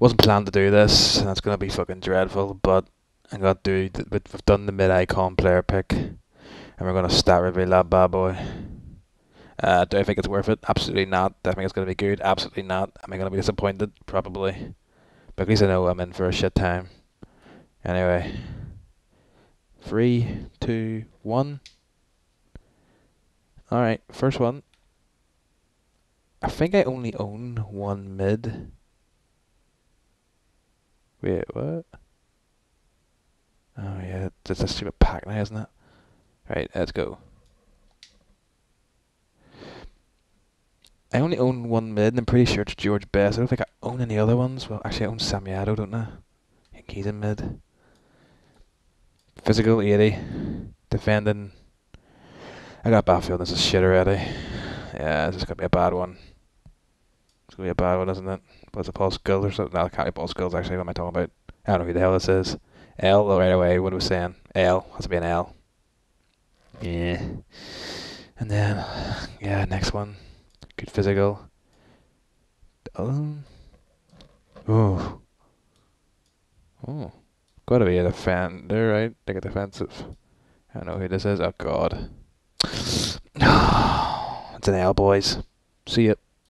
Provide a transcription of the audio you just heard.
Wasn't planned to do this, and it's gonna be fucking dreadful. But I'm gonna do. th- We've done the mid icon player pick, and we're gonna stat reveal that bad boy. Uh, do I think it's worth it? Absolutely not. Do I think it's gonna be good? Absolutely not. Am I gonna be disappointed? Probably. But at least I know I'm in for a shit time. Anyway. Three, two, one. Alright, first one. I think I only own one mid. Wait, what? Oh yeah, that's a stupid pack now, isn't it? Right, let's go. I only own one mid, and I'm pretty sure it's George Best. I don't think I own any other ones. Well, actually, I own Samuel Eto'o, don't I? I think he's in mid. Physical 80. Defending. I got Battlefield. This is shit already. Yeah, this is gonna be a bad one. It's gonna be a bad one, isn't it? What's it, Paul Scholes or something? No, it can't be Paul Scholes, actually. What am I talking about? I don't know who the hell this is. L, oh, right away. What was saying? L. Has to be an L. Yeah. And then, yeah, next one. Good physical. Um. Ooh. Oh. Gotta be a defender, right? Like a defensive. I don't know who this is. Oh god. it's an L, boys. See ya.